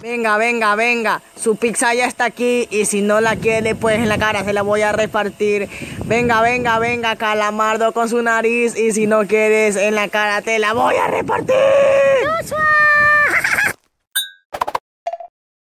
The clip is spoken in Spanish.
Venga, venga, venga. Su pizza ya está aquí y si no la quiere, pues en la cara se la voy a repartir. Venga, venga, venga, calamardo con su nariz y si no quieres en la cara te la voy a repartir.